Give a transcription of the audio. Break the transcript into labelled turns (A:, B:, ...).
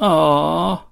A: Aww.